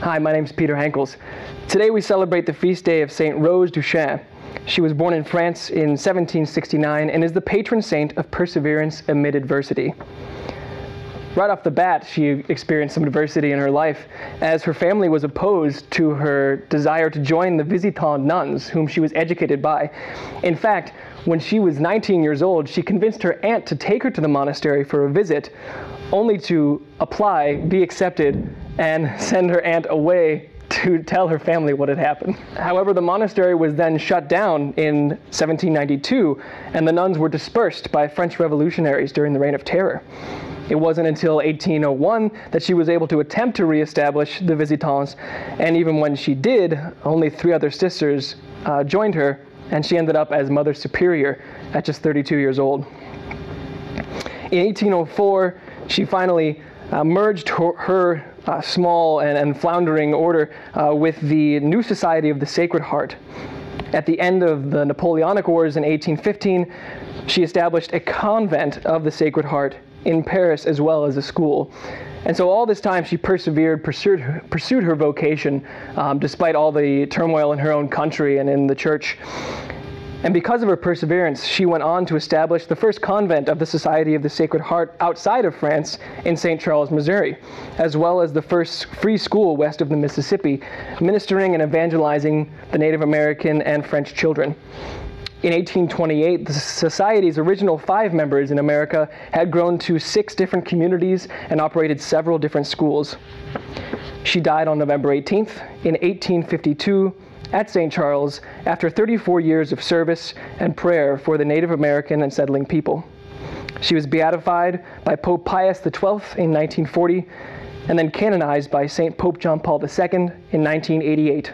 Hi, my name is Peter Henkels. Today we celebrate the feast day of Saint Rose Duchesne. She was born in France in 1769 and is the patron saint of perseverance amid adversity. Right off the bat, she experienced some adversity in her life as her family was opposed to her desire to join the Visitant nuns, whom she was educated by. In fact, when she was 19 years old, she convinced her aunt to take her to the monastery for a visit, only to apply, be accepted, and send her aunt away to tell her family what had happened. However, the monastery was then shut down in 1792, and the nuns were dispersed by French revolutionaries during the Reign of Terror. It wasn't until 1801 that she was able to attempt to reestablish the Visitants, and even when she did, only three other sisters uh, joined her, and she ended up as Mother Superior at just 32 years old. In 1804, she finally uh, merged her, her uh, small and, and, floundering order uh, with the New Society of the Sacred Heart. At the end of the Napoleonic Wars in 1815, she established a convent of the Sacred Heart in Paris as well as a school. And so all this time she persevered, pursued her, pursued her vocation um, despite all the turmoil in her own country and in the church. And because of her perseverance, she went on to establish the first convent of the Society of the Sacred Heart outside of France in St. Charles, Missouri, as well as the first free school west of the Mississippi, ministering and evangelizing the Native American and French children. In 1828, the Society's original five members in America had grown to six different communities and operated several different schools. She died on November 18th in 1852 at St. Charles after 34 years of service and prayer for the Native American and settling people. She was beatified by Pope Pius XII in 1940 and then canonized by St. Pope John Paul II in 1988.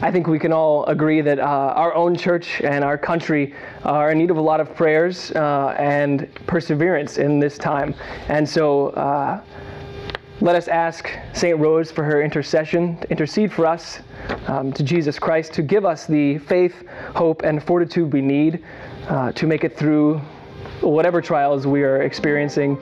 I think we can all agree that uh, our own church and our country are in need of a lot of prayers uh, and perseverance in this time. And so uh, let us ask St. Rose for her intercession, to intercede for us um, to Jesus Christ, to give us the faith, hope, and fortitude we need uh, to make it through whatever trials we are experiencing